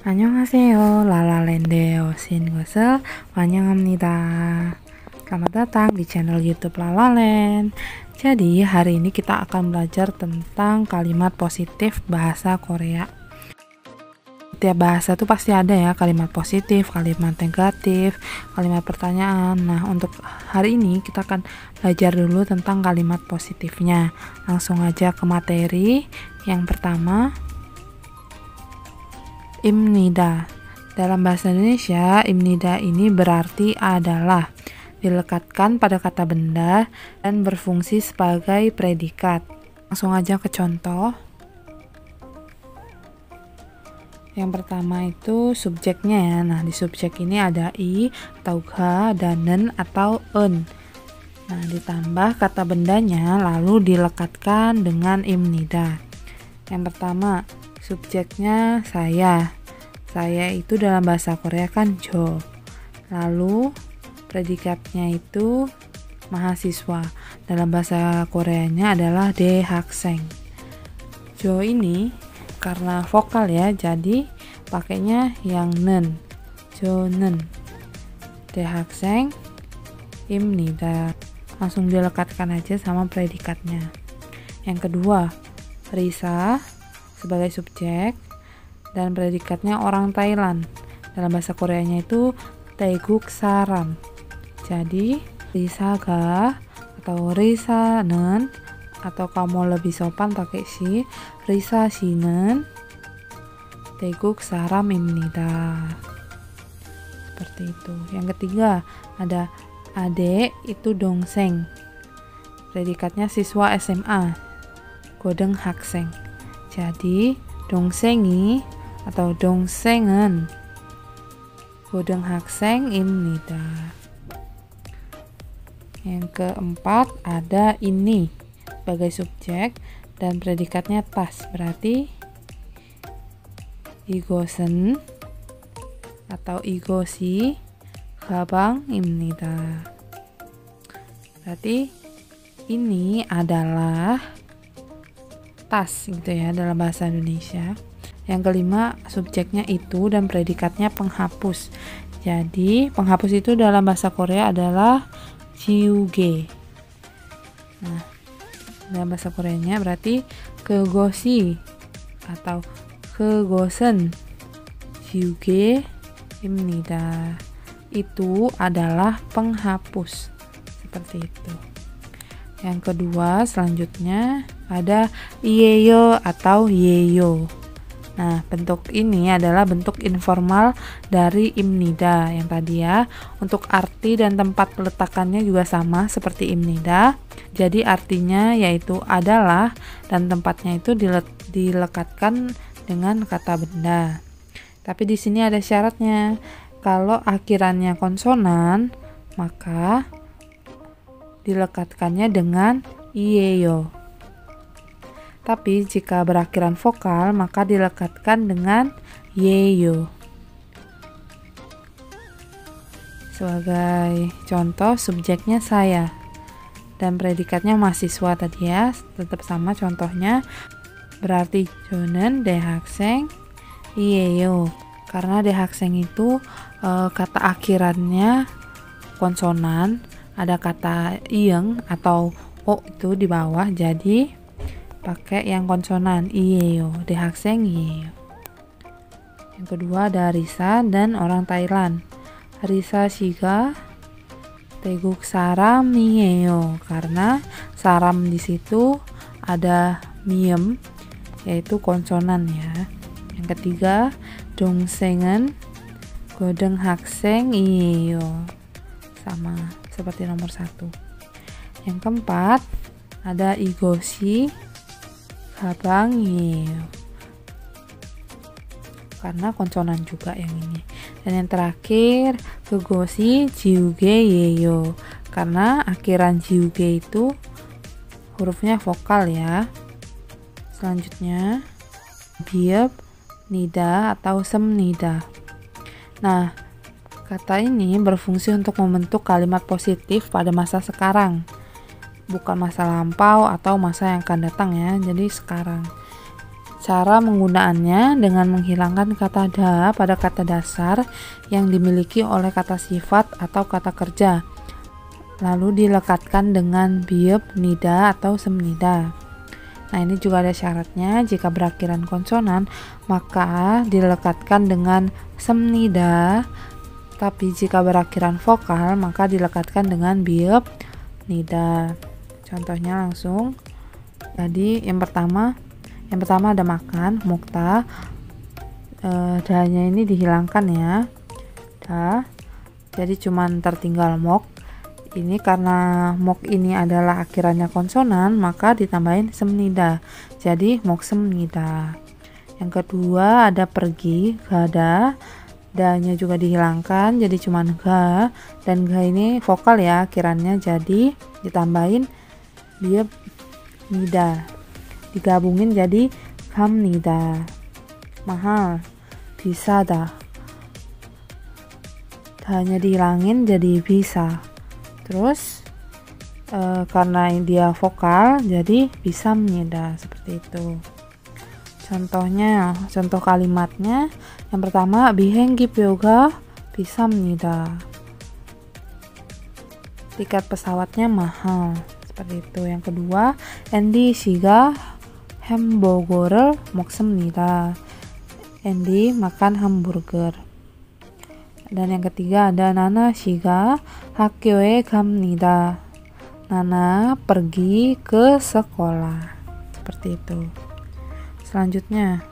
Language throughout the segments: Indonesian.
안녕하세요. 라라랜드의 오신 것을 환영합니다. Selamat datang di channel YouTube Lalalen. Jadi, hari ini kita akan belajar tentang kalimat positif bahasa Korea. Setiap bahasa tuh pasti ada ya kalimat positif, kalimat negatif, kalimat pertanyaan. Nah, untuk hari ini kita akan belajar dulu tentang kalimat positifnya. Langsung aja ke materi. Yang pertama, imnida. Dalam bahasa Indonesia, imnida ini berarti adalah dilekatkan pada kata benda dan berfungsi sebagai predikat. Langsung aja ke contoh. Yang pertama itu subjeknya ya. Nah, di subjek ini ada i atau ga, dan nen atau en. Nah, ditambah kata bendanya lalu dilekatkan dengan imnida. Yang pertama, subjeknya saya saya itu dalam bahasa Korea kan jo. Lalu predikatnya itu mahasiswa. Dalam bahasa Koreanya adalah de hakseng jo ini karena vokal ya jadi pakainya yang nen. Jo nen. De hakseng imnida langsung dilekatkan aja sama predikatnya. Yang kedua Risa sebagai subjek dan predikatnya orang Thailand. Dalam bahasa Koreanya itu Taeguk Saram. Jadi Risaga atau Risanen atau kamu lebih sopan pakai si Risa Sinen Taeguk Saram Imnida. Seperti itu. Yang ketiga ada Ade itu dongseng. Predikatnya siswa SMA. Godeng hakseng. Jadi, dongsengi atau dongsengen godeng hakseng imnida. Yang keempat ada ini sebagai subjek dan predikatnya tas berarti igosen atau igosi kabang imnida. Berarti ini adalah tas gitu ya dalam bahasa Indonesia. Yang kelima, subjeknya itu dan predikatnya penghapus. Jadi, penghapus itu dalam bahasa Korea adalah jiuge. Nah, dalam bahasa Koreanya berarti kegosi atau kegosen. Jiuge imnida. Itu adalah penghapus. Seperti itu. Yang kedua, selanjutnya ada iyeyo atau yeyo. Nah, bentuk ini adalah bentuk informal dari imnida yang tadi ya. Untuk arti dan tempat peletakannya juga sama seperti imnida. Jadi artinya yaitu adalah dan tempatnya itu dilekatkan dengan kata benda. Tapi di sini ada syaratnya. Kalau akhirannya konsonan, maka dilekatkannya dengan iyeyo. Tapi jika berakhiran vokal, maka dilekatkan dengan yeyo. Sebagai contoh, subjeknya saya dan predikatnya mahasiswa tadi ya, tetap sama contohnya. Berarti jonen dehakseng iyeyo. Karena dehakseng itu e, kata akhirannya konsonan ada kata ieng atau o itu di bawah jadi pakai yang konsonan. Ieo dehakseng ieo yang kedua ada Risa dan orang Thailand. Risa Shiga Teguk Saram Mieo karena saram di situ ada miem yaitu konsonan ya. Yang ketiga Dongsengen Godeng Hakseng Iyo sama seperti nomor satu. Yang keempat ada igosi kabangi karena konsonan juga yang ini. Dan yang terakhir kegosi jiuge yeyo. Karena akhiran jiuge itu hurufnya vokal ya. Selanjutnya biep nida atau semnida nah Kata ini berfungsi untuk membentuk kalimat positif pada masa sekarang, bukan masa lampau atau masa yang akan datang ya. Jadi sekarang. Cara menggunakannya dengan menghilangkan kata da pada kata dasar yang dimiliki oleh kata sifat atau kata kerja. Lalu dilekatkan dengan biep, nida, atau semnida. Nah, ini juga ada syaratnya. Jika berakhiran konsonan, maka dilekatkan dengan semnida. Tapi jika berakhiran vokal, maka dilekatkan dengan biep, nida. Contohnya langsung. Jadi, yang pertama yang pertama ada makan mukta. E, dahnya ini dihilangkan ya. Dah jadi cuman tertinggal mok. Ini karena mok ini adalah akhirannya konsonan maka ditambahin semnida. Jadi mok semnida. Yang kedua ada pergi gada dahnya juga dihilangkan jadi cuman ga. Dan ga ini vokal ya akhirannya. Jadi ditambahin dia nida. Digabungin jadi hamnida mahal. Bisa dah. Hanya dihilangin jadi bisa. Terus e, karena dia vokal jadi bisa menyida seperti itu. Contohnya contoh kalimatnya. Yang pertama bihenggi yoga bisa menyida tiket pesawatnya mahal seperti itu yang kedua Andy Shiga 햄버거를 먹습니다. Andy makan hamburger. Dan yang ketiga ada Nana Shiga 학교에 갑니다. Nana pergi ke sekolah. Seperti itu. Selanjutnya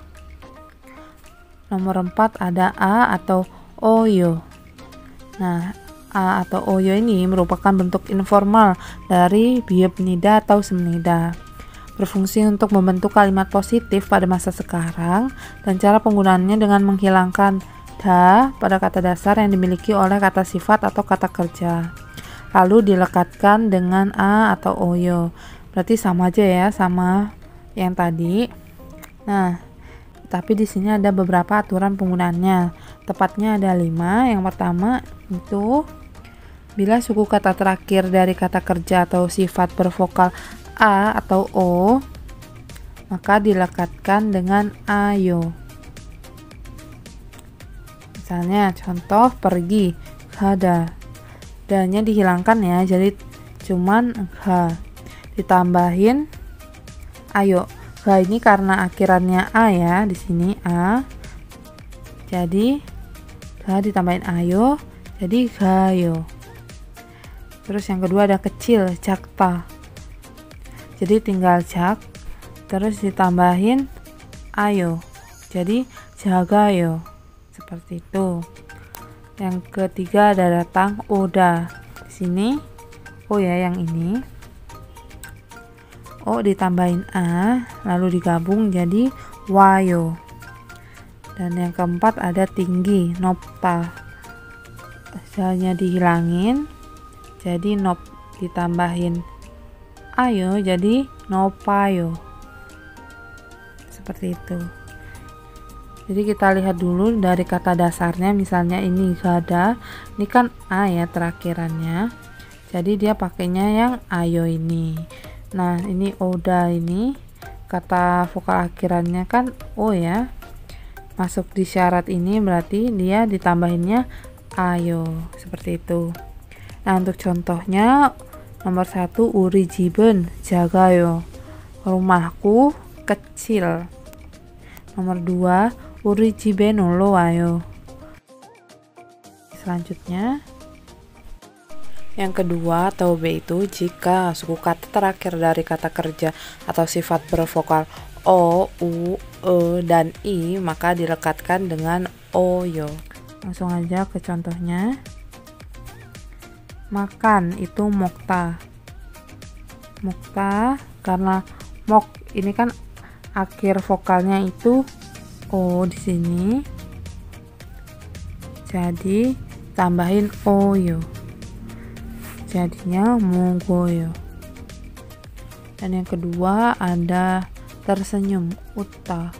nomor 4 ada A atau Oyo. Nah, A atau Oyo ini merupakan bentuk informal dari biep nida atau semnida berfungsi untuk membentuk kalimat positif pada masa sekarang dan cara penggunaannya dengan menghilangkan da pada kata dasar yang dimiliki oleh kata sifat atau kata kerja. Lalu dilekatkan dengan a atau oyo. Berarti sama aja ya sama yang tadi. Nah, tapi di sini ada beberapa aturan penggunaannya. Tepatnya ada lima. Yang pertama itu bila suku kata terakhir dari kata kerja atau sifat bervokal A atau O, maka dilekatkan dengan ayo. Misalnya contoh pergi, hada. Danya dihilangkan ya, jadi cuman h. Ditambahin ayo. H ini karena akhirannya a ya, di sini a. Jadi h ditambahin ayo, jadi gayo. Terus yang kedua ada kecil, cakta jadi tinggal cak terus ditambahin ayo. Jadi jaga yo seperti itu. Yang ketiga ada datang udah di sini oh ya yang ini. Oh ditambahin a lalu digabung jadi wayo. Dan yang keempat ada tinggi nopta. Misalnya dihilangin jadi nop ditambahin ayo jadi nopayo. Seperti itu. Jadi kita lihat dulu dari kata dasarnya misalnya ini gada ini kan a ya terakhirannya. Jadi dia pakainya yang ayo ini. Nah ini oda ini kata vokal akhirannya kan o ya. Masuk di syarat ini berarti dia ditambahinnya ayo seperti itu nah untuk contohnya Nomor satu, uri jiben, jagayo. Rumahku kecil. Nomor dua, uri jiben lo ayo. Selanjutnya, yang kedua atau B itu jika suku kata terakhir dari kata kerja atau sifat bervokal O, U, E, dan I maka dilekatkan dengan OYO. Langsung aja ke contohnya makan itu mokta. Mokta karena mok ini kan akhir vokalnya itu o di sini. Jadi tambahin oyo jadinya mogoyo dan yang kedua ada tersenyum uta.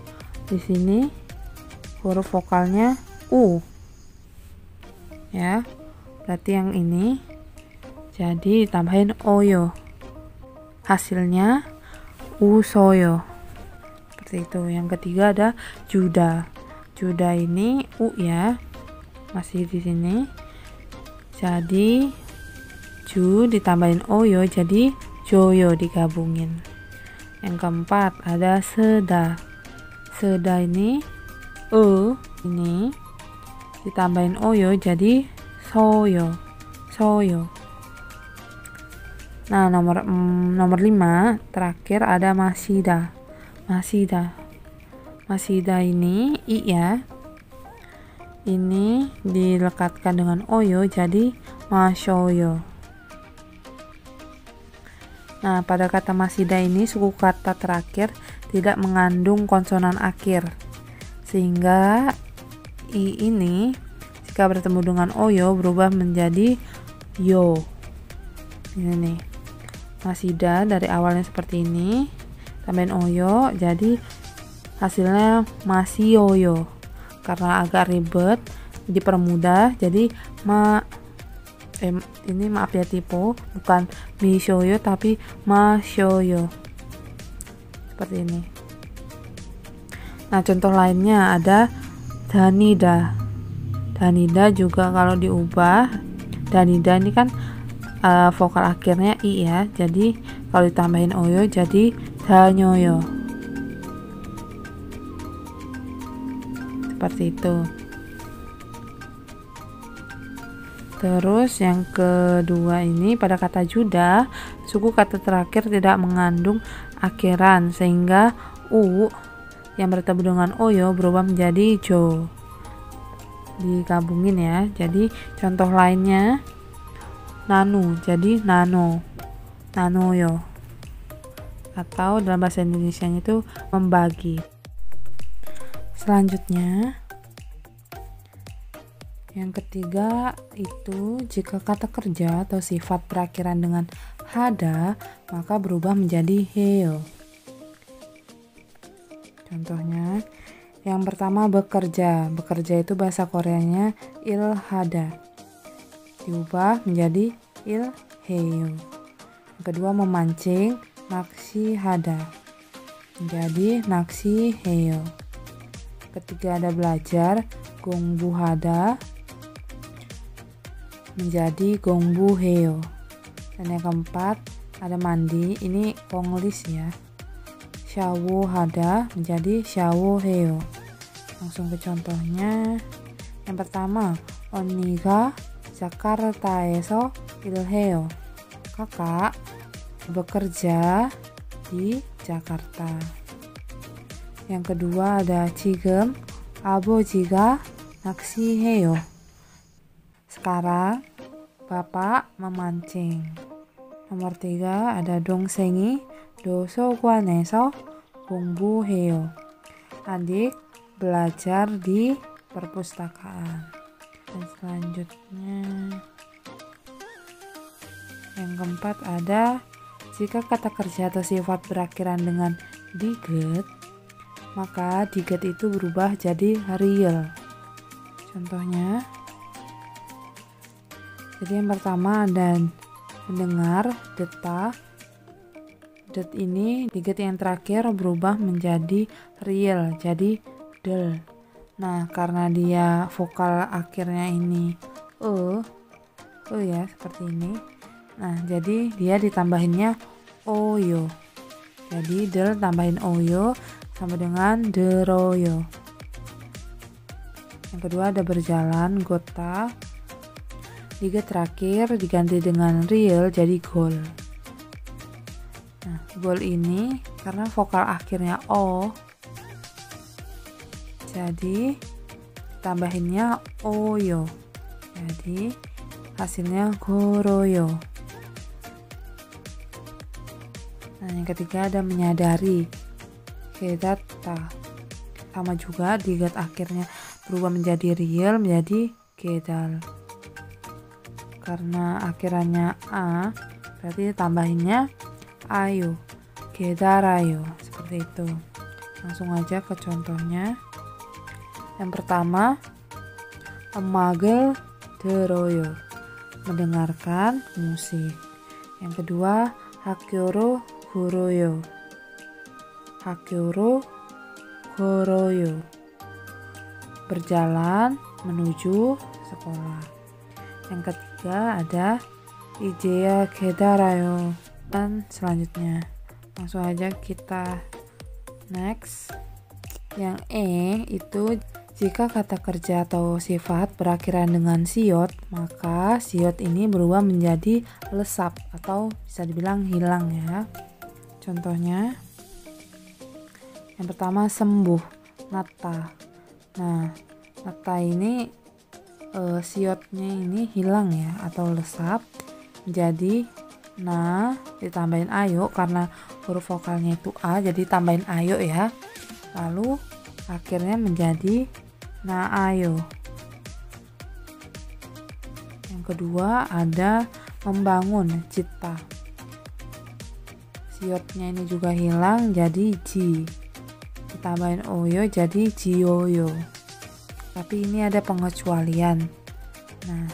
Di sini huruf vokalnya u. Ya berarti yang ini jadi tambahin oyo. Hasilnya usoyo. seperti itu. Yang ketiga ada juda. Juda ini u ya. Masih di sini. Jadi ju ditambahin oyo. Jadi joyo digabungin. Yang keempat ada seda. Seda ini e ini. Ditambahin oyo. Jadi soyo. Soyo nah nomor mm, nomor 5 terakhir ada masida. Masida. Masida ini i ya. Ini dilekatkan dengan oyo jadi mashoyo. Nah pada kata masida ini suku kata terakhir tidak mengandung konsonan akhir. Sehingga i ini jika bertemu dengan oyo berubah menjadi yo. Ini nih masida dari awalnya seperti ini. Tambahin oyo jadi hasilnya masih yoyo karena agak ribet dipermudah jadi ma eh, ini maaf ya tipu bukan mishoyo tapi mashoyo seperti ini. Nah contoh lainnya ada danida. Danida juga kalau diubah danida ini kan uh, vokal akhirnya i ya jadi kalau ditambahin oyo jadi danyoyo seperti itu Terus yang kedua ini pada kata juda, suku kata terakhir tidak mengandung akhiran sehingga u yang bertemu dengan oyo berubah menjadi jo. Digabungin ya. Jadi contoh lainnya nanu jadi nano. Nanoyo. Atau dalam bahasa Indonesia itu membagi. Selanjutnya, yang ketiga itu jika kata kerja atau sifat perakhiran dengan hada, maka berubah menjadi heo. Contohnya, yang pertama bekerja. Bekerja itu bahasa Koreanya ilhada. Diubah menjadi ilheo. Yang kedua memancing, naksi hada. Menjadi naksi heo ketiga ada belajar gongbu hada menjadi gongbu heo. Dan yang keempat ada mandi. Ini konglis ya. Shawo hada menjadi shawo heo. Langsung ke contohnya. Yang pertama oniga Jakarta에서 ilheo kakak bekerja di Jakarta yang kedua ada 지금 아버지가 낚시해요. Sekarang bapak memancing. Nomor tiga ada 동생이 도서관에서 공부해요. Adik belajar di perpustakaan. Dan selanjutnya yang keempat ada jika kata kerja atau sifat berakhiran dengan diget maka diget itu berubah jadi real. Contohnya, jadi yang pertama ada mendengar, detak, det ini diget yang terakhir berubah menjadi real, jadi del. Nah, karena dia vokal akhirnya ini e, e ya seperti ini. Nah, jadi dia ditambahinnya oyo. Jadi del tambahin oyo sama dengan deroyo. Yang kedua ada berjalan, gota. Tiga terakhir diganti dengan real jadi gol. Nah, gol ini karena vokal akhirnya o, jadi tambahinnya oyo. Jadi hasilnya goroyo. Nah, yang ketiga ada menyadari. Kedata. Sama juga digat akhirnya berubah menjadi real menjadi kedal karena akhirannya a berarti tambahinnya ayo. Kedarayo seperti itu. Langsung aja ke contohnya yang pertama emagel deroyo mendengarkan musik. Yang kedua hakyoro guroyo Hakyoro Horoyo berjalan menuju sekolah. Yang ketiga ada Ijea Kedarayo. Dan selanjutnya langsung aja kita next. Yang E itu jika kata kerja atau sifat berakhiran dengan siot, maka siot ini berubah menjadi lesap atau bisa dibilang hilang ya. Contohnya, yang pertama sembuh, nata. Nah, nata ini e, siotnya ini hilang ya atau lesap. Jadi, nah ditambahin ayo karena huruf vokalnya itu a, jadi tambahin ayo ya. Lalu akhirnya menjadi Nah, ayo. Yang kedua ada membangun cita. Siotnya ini juga hilang jadi ji. Ditambahin oyo jadi jioyo. Tapi ini ada pengecualian. Nah,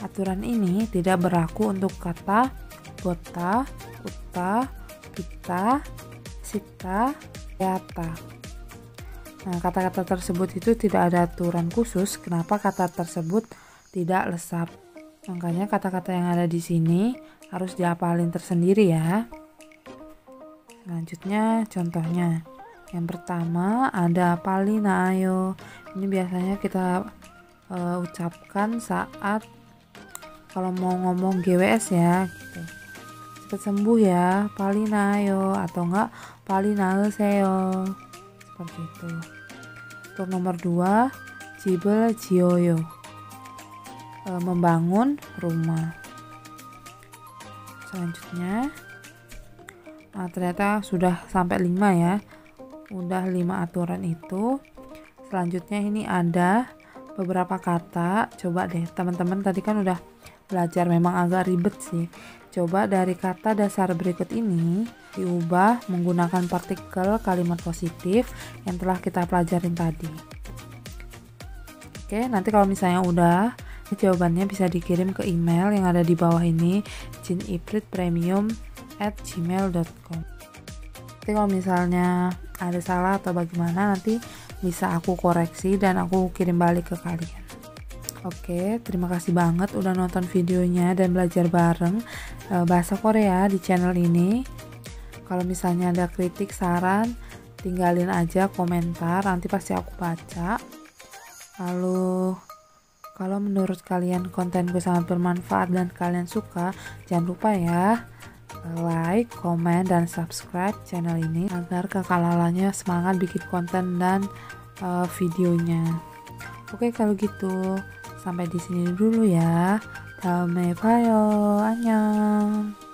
aturan ini tidak berlaku untuk kata bota, uta, pita, sita, yata. Nah, kata-kata tersebut itu tidak ada aturan khusus kenapa kata tersebut tidak lesap. Makanya kata-kata yang ada di sini harus diapalin tersendiri ya. Selanjutnya contohnya. Yang pertama ada palina ayo. Ini biasanya kita uh, ucapkan saat kalau mau ngomong GWS ya gitu. Cepat sembuh ya, palina ayo atau enggak palina seo seperti itu untuk nomor 2 Jibel Jioyo e, membangun rumah. Selanjutnya nah ternyata sudah sampai 5 ya. Udah 5 aturan itu. Selanjutnya ini ada beberapa kata. Coba deh teman-teman tadi kan udah belajar memang agak ribet sih Coba dari kata dasar berikut ini diubah menggunakan partikel kalimat positif yang telah kita pelajarin tadi. Oke, nanti kalau misalnya udah, jawabannya bisa dikirim ke email yang ada di bawah ini, jinipritpremium at gmail.com Nanti kalau misalnya ada salah atau bagaimana nanti bisa aku koreksi dan aku kirim balik ke kalian. Oke, terima kasih banget udah nonton videonya dan belajar bareng uh, bahasa Korea di channel ini. Kalau misalnya ada kritik, saran, tinggalin aja komentar, nanti pasti aku baca. Lalu, kalau menurut kalian kontenku sangat bermanfaat dan kalian suka, jangan lupa ya like, komen, dan subscribe channel ini agar kakak lalanya semangat bikin konten dan uh, videonya. Oke, kalau gitu sampai di sini dulu ya. Daumei Mevayo, annyeong.